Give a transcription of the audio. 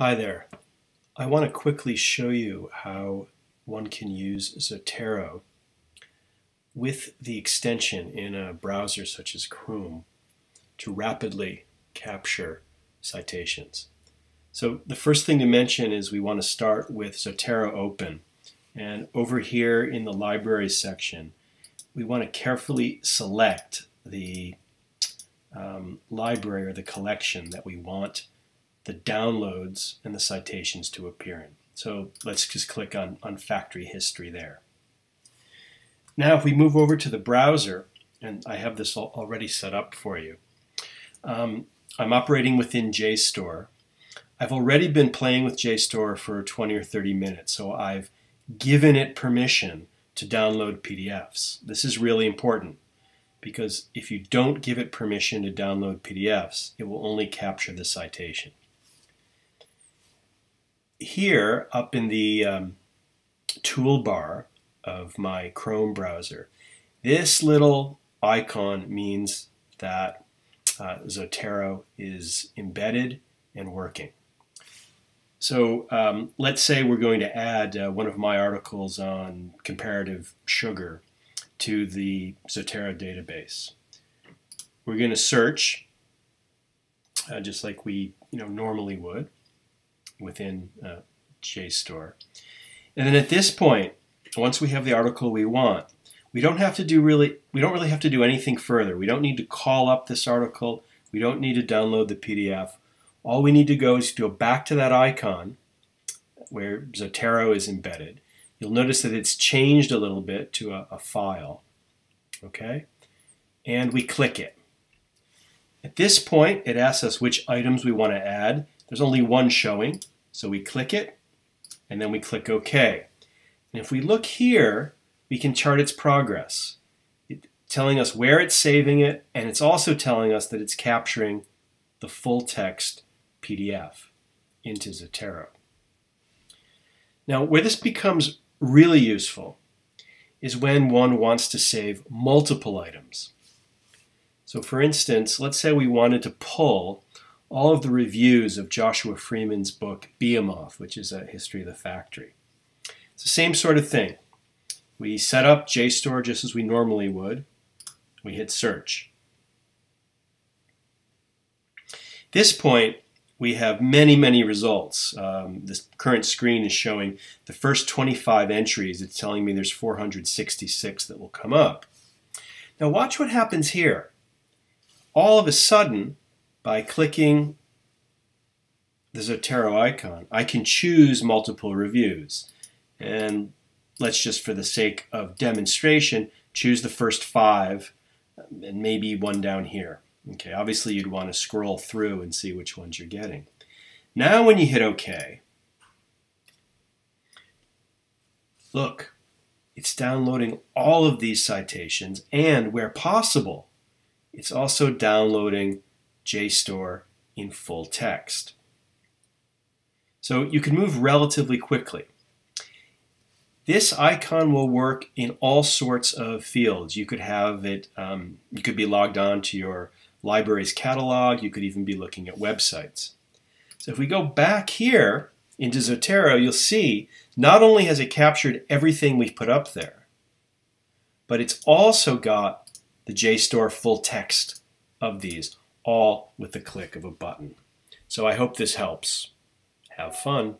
Hi there. I want to quickly show you how one can use Zotero with the extension in a browser such as Chrome to rapidly capture citations. So the first thing to mention is we want to start with Zotero open. And over here in the library section, we want to carefully select the um, library or the collection that we want the downloads and the citations to appear in. So let's just click on, on factory history there. Now if we move over to the browser, and I have this already set up for you, um, I'm operating within JSTOR. I've already been playing with JSTOR for 20 or 30 minutes, so I've given it permission to download PDFs. This is really important because if you don't give it permission to download PDFs, it will only capture the citation here up in the um, toolbar of my Chrome browser, this little icon means that uh, Zotero is embedded and working. So um, let's say we're going to add uh, one of my articles on comparative sugar to the Zotero database. We're going to search uh, just like we you know normally would within uh, JSTOR. And then at this point, once we have the article we want, we don't have to do really, we don't really have to do anything further. We don't need to call up this article. We don't need to download the PDF. All we need to go is to go back to that icon where Zotero is embedded. You'll notice that it's changed a little bit to a, a file. Okay? And we click it. At this point, it asks us which items we want to add. There's only one showing, so we click it, and then we click OK. And if we look here, we can chart its progress, it, telling us where it's saving it, and it's also telling us that it's capturing the full text PDF into Zotero. Now, where this becomes really useful is when one wants to save multiple items. So for instance, let's say we wanted to pull all of the reviews of Joshua Freeman's book Behemoth, which is a history of the factory. It's the same sort of thing. We set up JSTOR just as we normally would. We hit search. At this point, we have many, many results. Um, this current screen is showing the first 25 entries. It's telling me there's 466 that will come up. Now watch what happens here. All of a sudden, by clicking the Zotero icon, I can choose multiple reviews. And let's just, for the sake of demonstration, choose the first five and maybe one down here. Okay, obviously you'd want to scroll through and see which ones you're getting. Now when you hit OK, look, it's downloading all of these citations and where possible, it's also downloading JSTOR in full text. So you can move relatively quickly. This icon will work in all sorts of fields. You could have it, um, you could be logged on to your library's catalog, you could even be looking at websites. So if we go back here into Zotero, you'll see not only has it captured everything we've put up there, but it's also got the JSTOR full text of these all with the click of a button. So I hope this helps. Have fun.